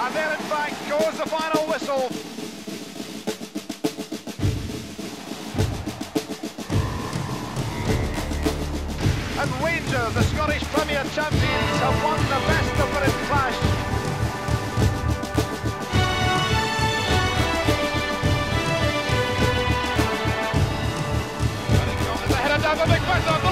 And there in fact goes the final whistle. And Rangers, the Scottish Premier champions, have won the best of the clash. David McFadden,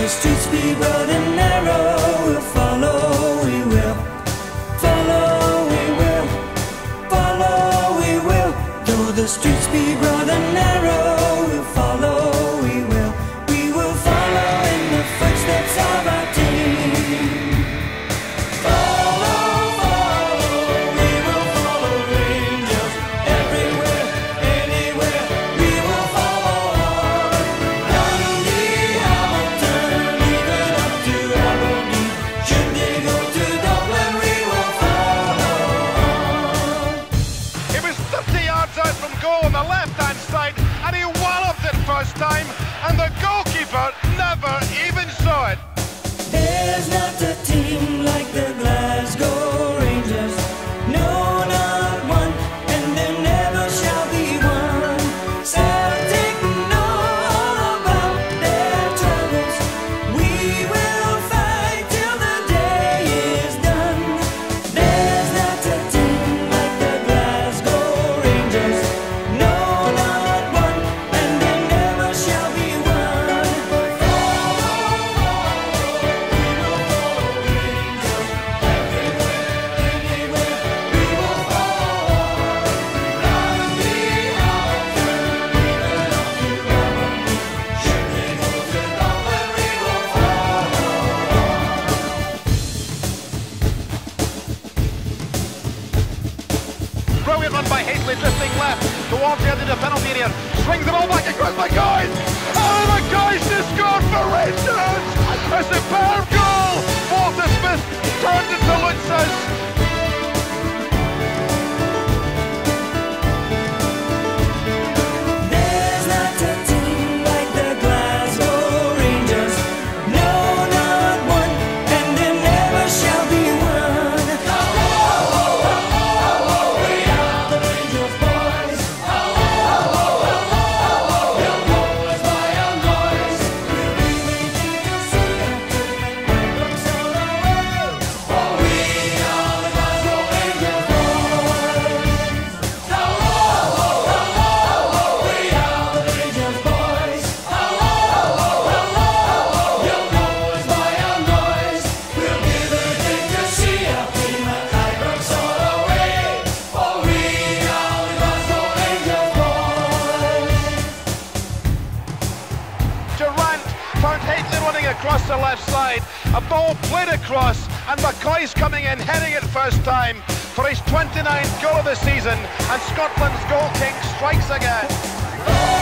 the streets be broad and narrow, we'll follow, we will. Follow, we will. Follow, we will. Though the streets be broad and narrow, we'll follow, time, and the goalkeeper never even saw it. There's not a team like the Brilliant run by Hateley, drifting left towards the end of the penalty area. Swings the ball back across Mackay. Oh, Found Hateley running across the left side. A ball played across, and McCoist coming in, heading it first time for his 29th goal of the season. And Scotland's goal king strikes again.